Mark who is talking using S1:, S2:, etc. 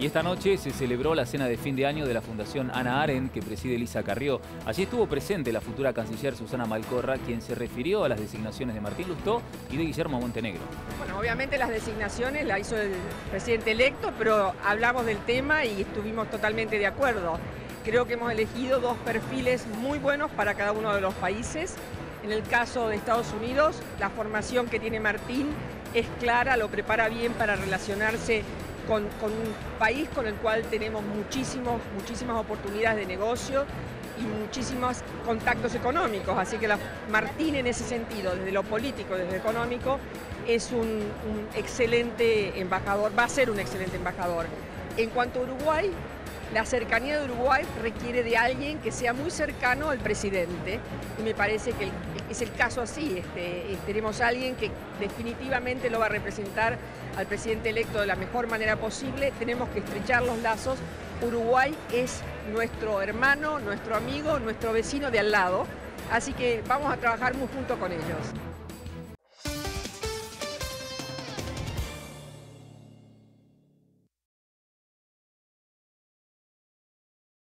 S1: Y esta noche se celebró la cena de fin de año de la Fundación Ana Arendt que preside Elisa Carrió. Allí estuvo presente la futura canciller Susana Malcorra, quien se refirió a las designaciones de Martín Lustó y de Guillermo Montenegro.
S2: Bueno, obviamente las designaciones las hizo el presidente electo, pero hablamos del tema y estuvimos totalmente de acuerdo. Creo que hemos elegido dos perfiles muy buenos para cada uno de los países. En el caso de Estados Unidos, la formación que tiene Martín es clara, lo prepara bien para relacionarse con, un país con el cual tenemos muchísimos, muchísimas oportunidades de negocio y muchísimos contactos económicos. Así que Martín en ese sentido, desde lo político, desde lo económico, es un excelente embajador, va a ser un excelente embajador. En cuanto a Uruguay, la cercanía de Uruguay requiere de alguien que sea muy cercano al presidente y me parece que es el caso así. Este, tenemos a alguien que definitivamente lo va a representar al presidente electo de la mejor manera posible. Tenemos que estrechar los lazos. Uruguay es nuestro hermano, nuestro amigo, nuestro vecino de al lado. Así que vamos a trabajar muy junto con ellos.